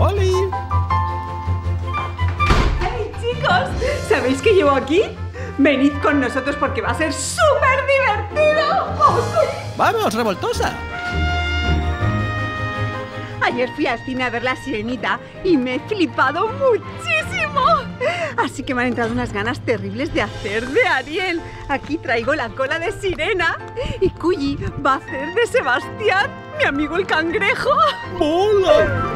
¡Oli! ¡Hey, chicos! ¿Sabéis qué llevo aquí? Venid con nosotros porque va a ser súper divertido. ¡Vamos, ¡Vamos, revoltosa! Ayer fui al cine a ver La Sirenita y me he flipado muchísimo. Así que me han entrado unas ganas terribles de hacer de Ariel. Aquí traigo la cola de sirena y Cuyi va a hacer de Sebastián, mi amigo el cangrejo. ¡Mola!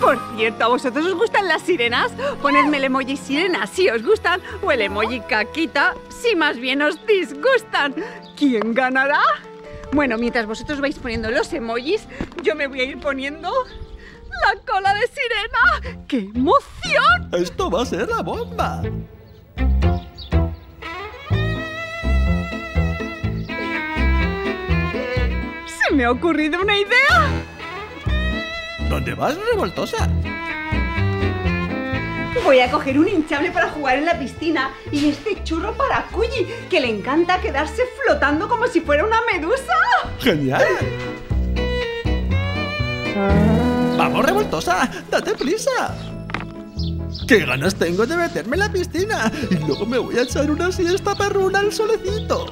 Por cierto, ¿a vosotros os gustan las sirenas? Ponedme el emoji sirena si os gustan o el emoji caquita si más bien os disgustan. ¿Quién ganará? Bueno, mientras vosotros vais poniendo los emojis, yo me voy a ir poniendo la cola de sirena. ¡Qué emoción! ¡Esto va a ser la bomba! Me ha ocurrido una idea! ¿Dónde vas, revoltosa? Voy a coger un hinchable para jugar en la piscina y este churro para Cuyi, que le encanta quedarse flotando como si fuera una medusa. ¡Genial! ¡Vamos, revoltosa! ¡Date prisa! ¡Qué ganas tengo de meterme en la piscina! Y luego me voy a echar una siesta perruna al solecito.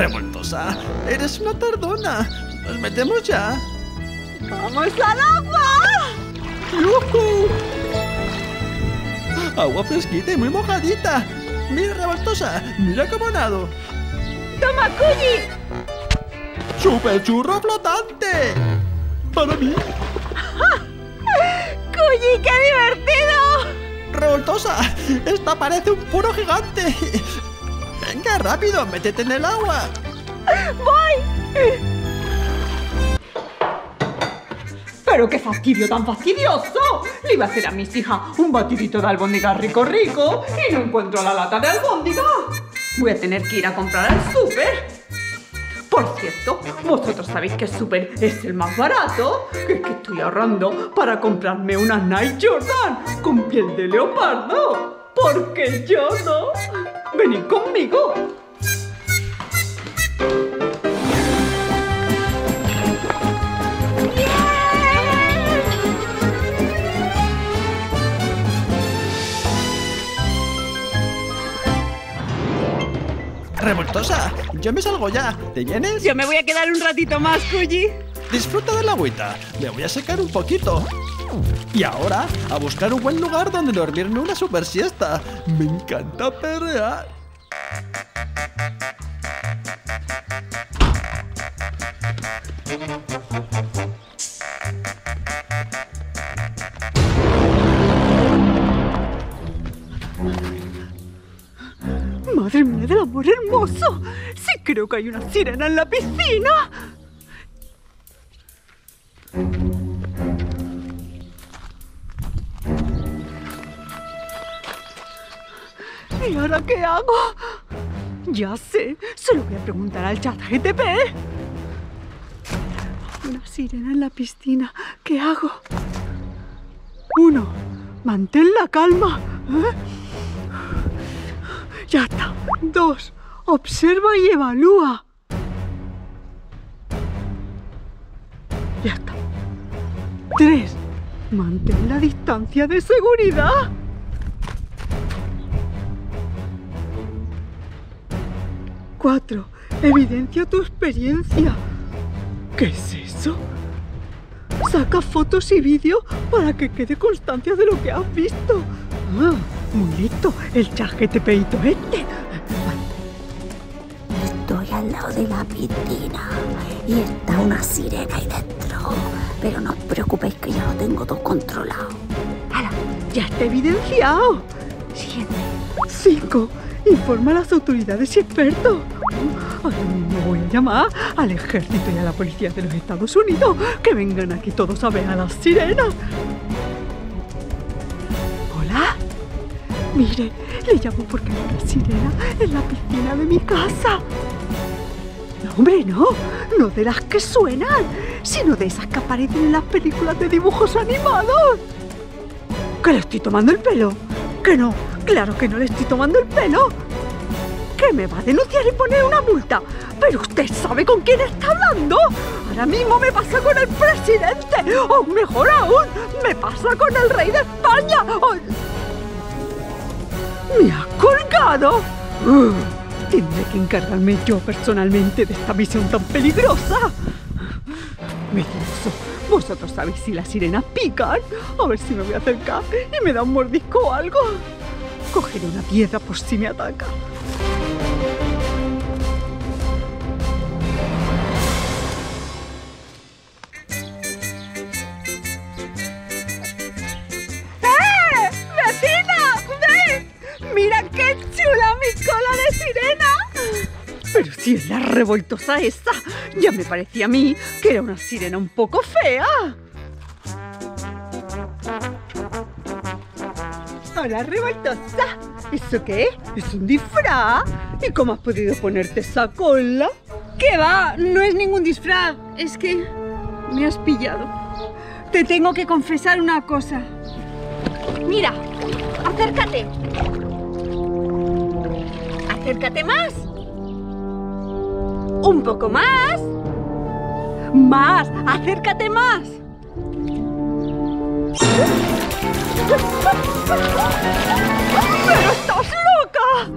Revoltosa, eres una tardona. ¿Nos metemos ya? ¡Vamos al agua! ¡Yujú! Agua fresquita y muy mojadita. Mira, revoltosa, mira cómo nado. ¡Toma, Cuyi! ¡Super churro flotante! ¡Para mí! ¡Cuyi, qué divertido! ¡Revoltosa! ¡Esta parece un puro gigante! ¡Venga, rápido! ¡Métete en el agua! ¡Voy! ¡Pero qué fastidio tan fastidioso! Le iba a hacer a mis hijas un batidito de albóndiga rico rico y no encuentro la lata de albóndiga. Voy a tener que ir a comprar al súper. Por cierto, vosotros sabéis que el súper es el más barato, es que estoy ahorrando para comprarme una Night Jordan con piel de leopardo. Porque yo no. Venid conmigo. ¡Revoltosa! ¡Yo me salgo ya! ¿Te vienes? Yo me voy a quedar un ratito más, Cuyi. Disfruta de la agüita. Me voy a secar un poquito. Y ahora, a buscar un buen lugar donde dormirme una super siesta. Me encanta perrear. Madre mía del amor hermoso. Sí creo que hay una sirena en la piscina. ¿Y ahora qué hago? Ya sé, se lo voy a preguntar al chat GTP. Una sirena en la piscina, ¿qué hago? Uno, mantén la calma. ¿eh? Ya está. Dos, observa y evalúa. Ya está. Tres, mantén la distancia de seguridad. Cuatro, evidencia tu experiencia. ¿Qué es eso? Saca fotos y vídeos para que quede constancia de lo que has visto. Ah, muy listo, el chat GTPito este. Estoy al lado de la piscina y está una sirena ahí dentro. Pero no os preocupéis que ya lo tengo todo controlado. ¡Hala! Ya está evidenciado. Siete. Cinco. Informa a las autoridades y expertos. Ahora mismo voy a llamar al ejército y a la policía de los Estados Unidos que vengan aquí todos a ver a las sirenas. Hola. Mire, le llamo porque hay una sirena en la piscina de mi casa. No, hombre, no. No de las que suenan, sino de esas que aparecen en las películas de dibujos animados. ¿Que le estoy tomando el pelo? Que no, claro que no le estoy tomando el pelo. que me va a denunciar y poner una multa. Pero usted sabe con quién está hablando. Ahora mismo me pasa con el presidente. O mejor aún, me pasa con el rey de España. ¿Me ha colgado? tendré que encargarme yo personalmente de esta misión tan peligrosa. Medioso, vosotros sabéis si las sirenas pican. A ver si me voy a acercar y me da un mordisco o algo. Cogeré una piedra por si me ataca. Si es la revoltosa esa, ya me parecía a mí que era una sirena un poco fea. Hola, revoltosa. ¿Eso qué? ¿Es un disfraz? ¿Y cómo has podido ponerte esa cola? ¿Qué va? No es ningún disfraz. Es que me has pillado. Te tengo que confesar una cosa. Mira, acércate. Acércate más. Un poco más. Más, acércate más. ¡Pero estás loca!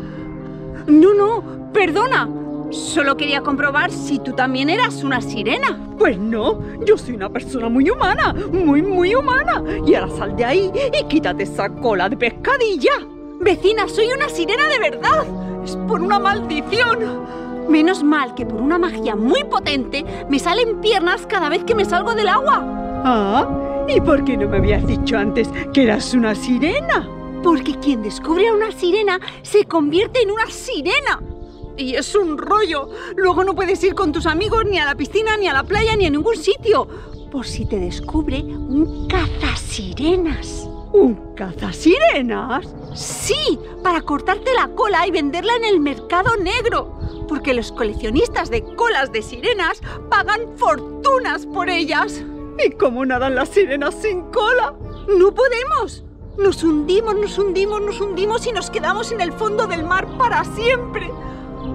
No, no, perdona. Solo quería comprobar si tú también eras una sirena. Pues no, yo soy una persona muy humana, muy, muy humana. Y ahora sal de ahí y quítate esa cola de pescadilla. Vecina, soy una sirena de verdad. Es por una maldición. Menos mal que por una magia muy potente me salen piernas cada vez que me salgo del agua. Ah, ¿y por qué no me habías dicho antes que eras una sirena? Porque quien descubre a una sirena se convierte en una sirena. Y es un rollo. Luego no puedes ir con tus amigos ni a la piscina, ni a la playa, ni a ningún sitio. Por si te descubre un cazasirenas. ¿Un cazasirenas? Sí, para cortarte la cola y venderla en el mercado negro. Porque los coleccionistas de colas de sirenas pagan fortunas por ellas. ¿Y cómo nadan las sirenas sin cola? No podemos. Nos hundimos, nos hundimos, nos hundimos y nos quedamos en el fondo del mar para siempre.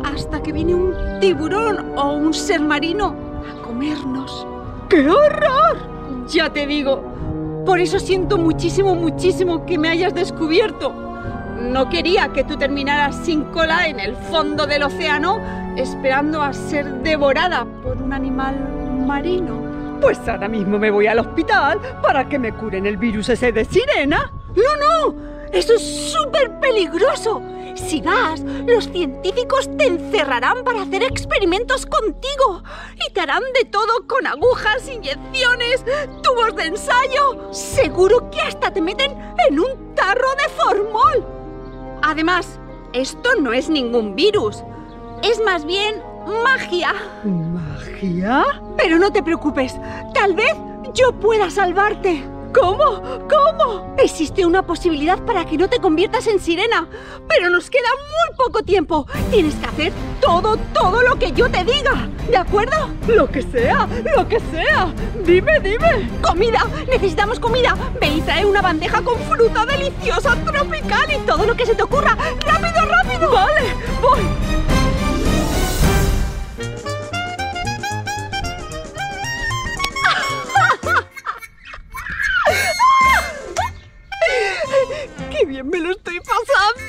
Hasta que viene un tiburón o un ser marino a comernos. ¡Qué horror! Ya te digo. Por eso siento muchísimo, muchísimo que me hayas descubierto. No quería que tú terminaras sin cola en el fondo del océano esperando a ser devorada por un animal marino. Pues ahora mismo me voy al hospital para que me curen el virus ese de sirena. No, no, eso es súper peligroso. Si vas, los científicos te encerrarán para hacer experimentos contigo y te harán de todo con agujas, inyecciones, tubos de ensayo. Seguro que hasta te meten en un tarro de formol. Además, esto no es ningún virus. Es más bien magia. ¿Magia? Pero no te preocupes. Tal vez yo pueda salvarte. ¿Cómo? ¿Cómo? Existe una posibilidad para que no te conviertas en sirena, pero nos queda muy poco tiempo. Tienes que hacer todo, todo lo que yo te diga, ¿de acuerdo? Lo que sea, lo que sea. Dime, dime. Comida, necesitamos comida. Ve y trae una bandeja con fruta deliciosa, tropical y todo lo que se te ocurra. ¡Rápido, rápido! Vale, voy. ¡Qué bien me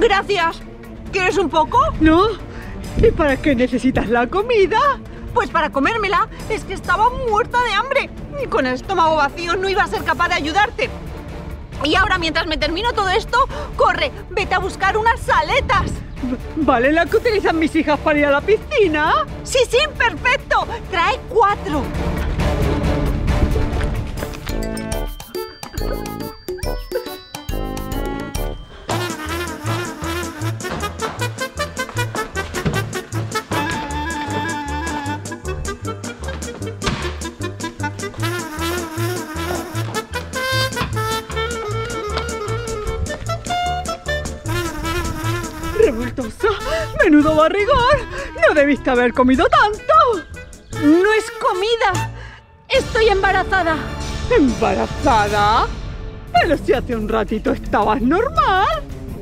Gracias. ¿Quieres un poco? No. ¿Y para qué necesitas la comida? Pues para comérmela. Es que estaba muerta de hambre. Y con el estómago vacío no iba a ser capaz de ayudarte. Y ahora, mientras me termino todo esto, corre, vete a buscar unas aletas. ¿Vale la que utilizan mis hijas para ir a la piscina? Sí, sí, perfecto. Trae cuatro. ¡Menudo barrigón! ¡No debiste haber comido tanto! No es comida. Estoy embarazada. ¿Embarazada? Pero si hace un ratito estabas normal.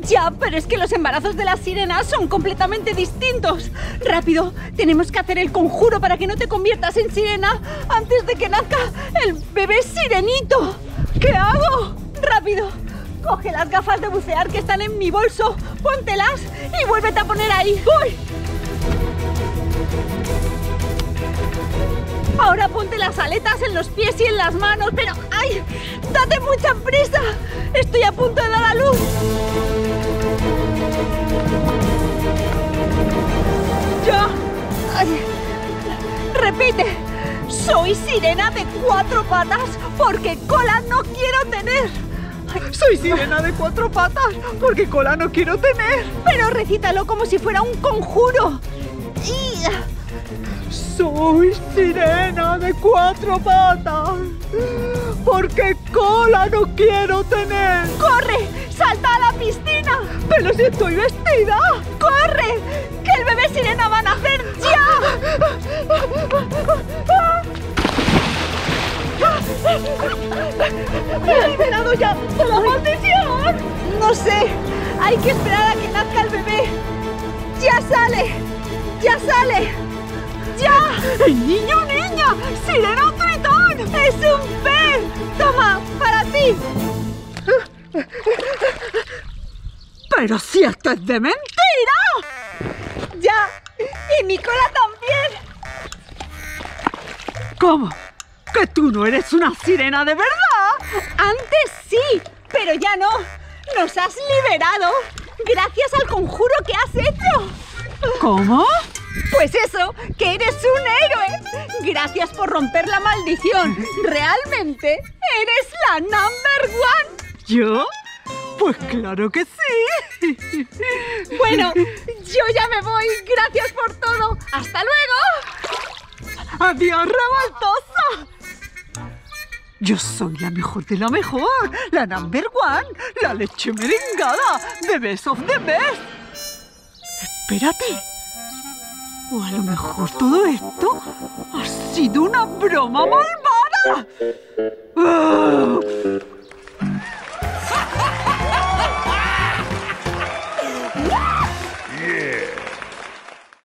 Ya, pero es que los embarazos de las sirenas son completamente distintos. Rápido, tenemos que hacer el conjuro para que no te conviertas en sirena antes de que nazca el bebé sirenito. ¿Qué hago? Rápido, coge las gafas de bucear que están en mi bolso, póntelas y vuélvete a poner ahí. ¡Voy! Ahora ponte las aletas en los pies y en las manos, pero ¡ay! ¡Date mucha prisa! Estoy a punto de dar a luz. ¡Ya! Ay. Repite. Soy sirena de cuatro patas porque cola no quiero tener. Soy sirena de cuatro patas porque cola no quiero tener. Pero recítalo como si fuera un conjuro. Y... Soy sirena de cuatro patas porque cola no quiero tener. ¡Corre! ¡Salta a la piscina! Pero si estoy vestida. ¡Corre! ¡Que el bebé sirena va a nacer ya! ¡Me liberado ya de la maldición! No sé. Hay que esperar a que nazca el bebé. ¡Ya sale! ¡Ya sale! ¡Ya! ¡Niño, niña! ¡Sirena tritón! ¡Es un pez! ¡Toma! ¡Para ti! ¡Pero si esto es de mentira! ¡Ya! ¡Y mi cola también! ¿Cómo? ¿Que tú no eres una sirena de verdad? Antes sí, pero ya no. Nos has liberado gracias al conjuro que has hecho. ¿Cómo? Pues eso, que eres un héroe. Gracias por romper la maldición. Realmente eres la number one. ¿Yo? Pues claro que sí. Bueno, yo ya me voy. Gracias por todo. Hasta luego. Adiós, revoltosa. Yo soy la mejor de la mejor, la number one, la leche merengada, the best of the best. Espérate. O a lo mejor todo esto ha sido una broma malvada. ¡Ah!